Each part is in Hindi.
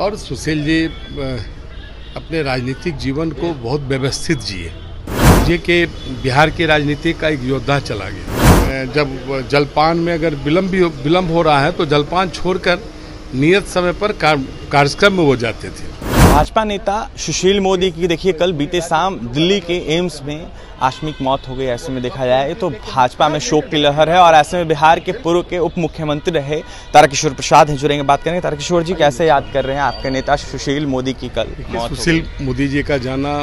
और सुशील जी अपने राजनीतिक जीवन को बहुत व्यवस्थित जिए। जी के बिहार की राजनीति का एक योद्धा चला गया। जब जलपान में अगर विलम्ब भी विलम्ब हो रहा है तो जलपान छोड़कर नियत समय पर कार्यक्रम में वो जाते थे। भाजपा नेता सुशील मोदी की देखिए कल बीते शाम दिल्ली के एम्स में आकस्मिक मौत हो गई ऐसे में देखा जाए तो भाजपा में शोक की लहर है और ऐसे में बिहार के पूर्व के उप मुख्यमंत्री रहे तारकिशोर प्रसाद हैं। जुड़ेंगे बात करेंगे। तारकिशोर जी कैसे याद कर रहे हैं आपके नेता सुशील मोदी की कल सुशील मोदी जी का जाना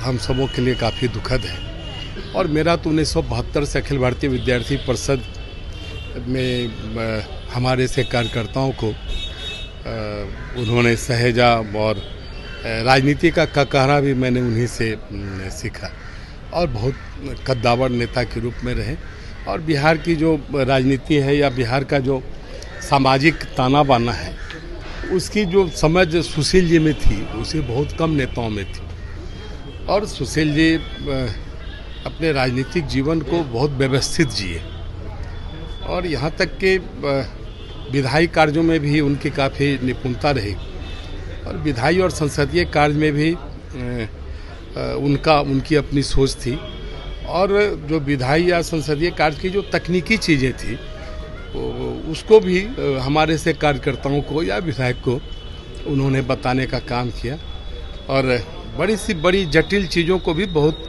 हम सबों के लिए काफ़ी दुखद है और मेरा तो उन्नीस सौ बहत्तर से अखिल भारतीय विद्यार्थी परिषद में हमारे से कार्यकर्ताओं को उन्होंने सहेजा और राजनीति का ककहरा भी मैंने उन्हीं से सीखा। और बहुत कद्दावर नेता के रूप में रहे। और बिहार की जो राजनीति है या बिहार का जो सामाजिक ताना बाना है, उसकी जो समझ सुशील जी में थी, उसे बहुत कम नेताओं में थी। और सुशील जी अपने राजनीतिक जीवन को बहुत व्यवस्थित जिए। और यहाँ तक कि विधायी कार्यों में भी उनकी काफ़ी निपुणता रही। और विधायी और संसदीय कार्य में भी उनका उनकी अपनी सोच थी। और जो विधायी या संसदीय कार्य की जो तकनीकी चीज़ें थी उसको भी हमारे से कार्यकर्ताओं को या विधायक को उन्होंने बताने का काम किया। और बड़ी सी बड़ी जटिल चीज़ों को भी बहुत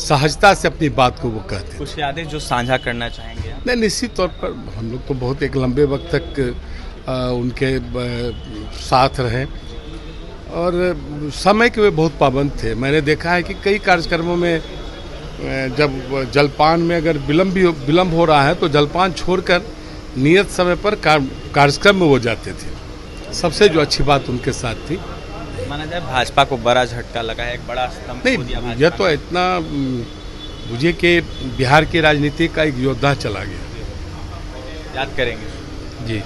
सहजता से अपनी बात को वो कहते कुछ यादें जो साझा करना चाहेंगे नहीं निश्चित तौर पर हम लोग तो बहुत एक लंबे वक्त तक आ, उनके साथ रहे। और समय के वे बहुत पाबंद थे। मैंने देखा है कि कई कार्यक्रमों में जब जलपान में अगर विलम्ब भी विलम्ब हो रहा है तो जलपान छोड़कर नियत समय पर कार्यक्रम में वो जाते थे। सबसे जो अच्छी बात उनके साथ थी। माना जाए भाजपा को बड़ा झटका लगा है एक बड़ा स्तंभ नहीं यह तो इतना मुझे कि बिहार की राजनीति का एक योद्धा चला गया। याद करेंगे। जी।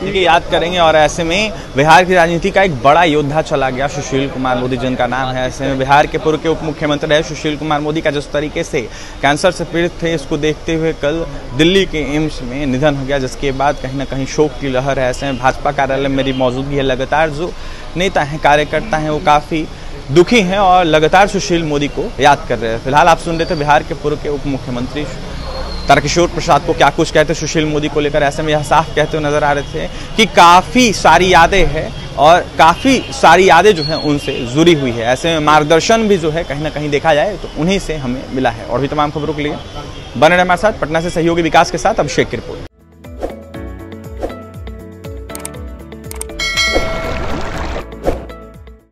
देखिए याद करेंगे और ऐसे में बिहार की राजनीति का एक बड़ा योद्धा चला गया सुशील कुमार मोदी, जिनका नाम है ऐसे में बिहार के पूर्व के उप मुख्यमंत्री रहे सुशील कुमार मोदी का जिस तरीके से कैंसर से पीड़ित थे, इसको देखते हुए कल दिल्ली के एम्स में निधन हो गया, जिसके बाद कहीं ना कहीं शोक की लहर है ऐसे में। भाजपा कार्यालय में मेरी मौजूदगी है, लगातार जो नेता हैं, कार्यकर्ता हैं, वो काफ़ी दुखी हैं और लगातार सुशील मोदी को याद कर रहे हैं। फ़िलहाल आप सुन रहे थे बिहार के पूर्व के उप मुख्यमंत्री तारकिशोर प्रसाद को क्या कुछ कहते सुशील मोदी को लेकर ऐसे में यह साफ़ कहते हुए नज़र आ रहे थे कि काफ़ी सारी यादें हैं और काफ़ी सारी यादें जो हैं उनसे जुड़ी हुई है। ऐसे में मार्गदर्शन भी जो है कहीं ना कहीं देखा जाए तो उन्हीं से हमें मिला है। और भी तमाम खबरों के लिए बने रहे हमारे साथ। पटना से सहयोगी विकास के साथ अभिषेक की रिपोर्ट।